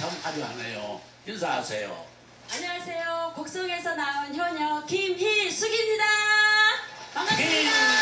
참 화려하네요. 인사하세요. 안녕하세요. 곡성에서 나온 효녀 김희숙입니다. 반갑습니다.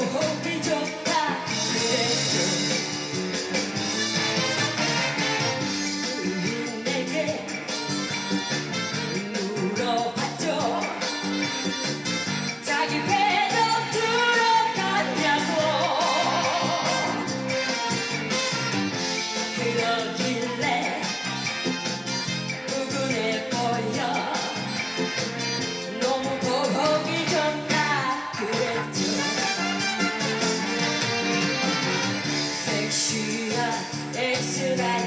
hope, hope. should I?